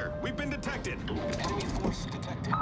Commander, we've been detected. Enemy force detected.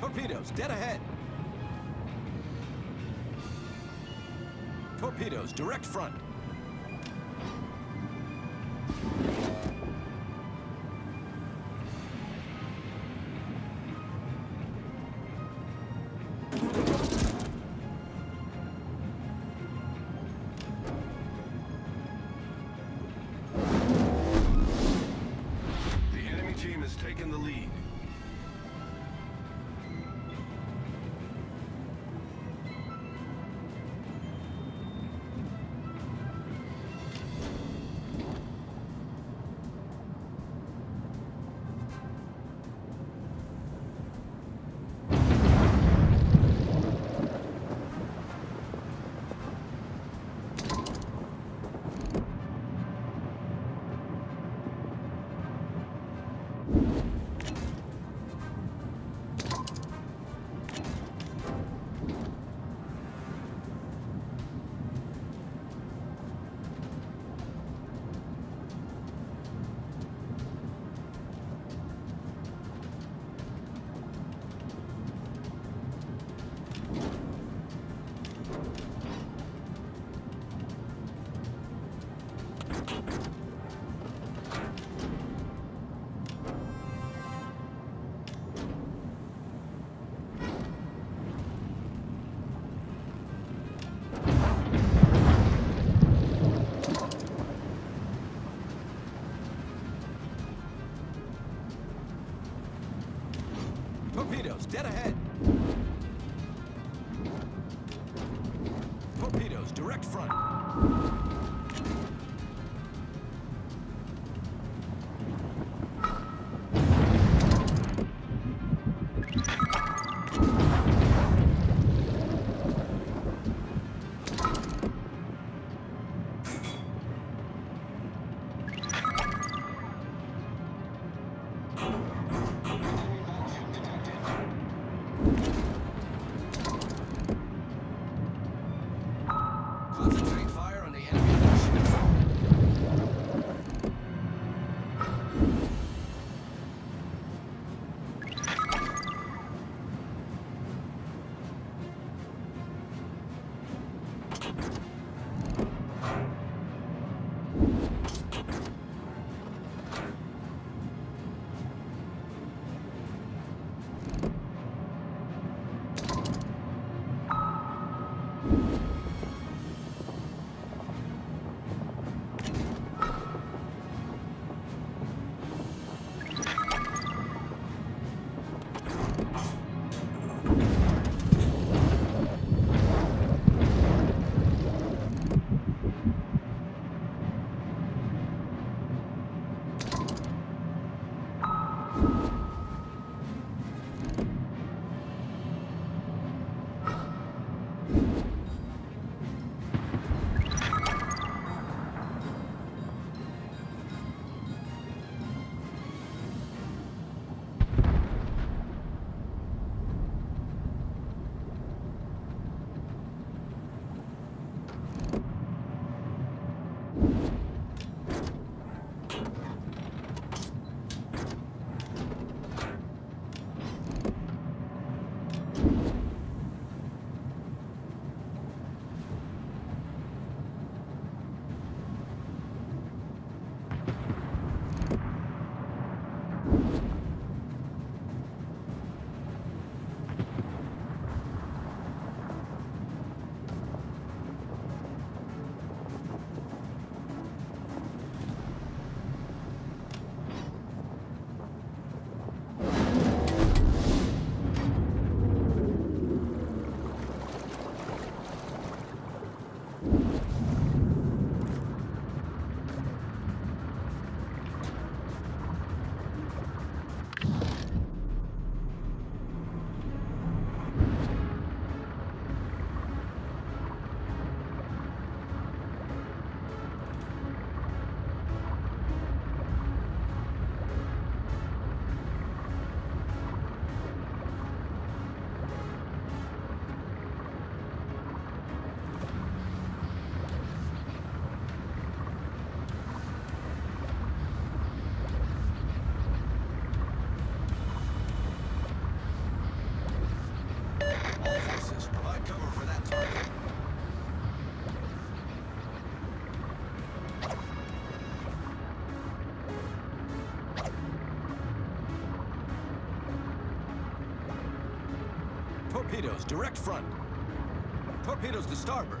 Torpedoes, dead ahead. Torpedoes, direct front. Dead ahead. Front. Torpedoes to starboard.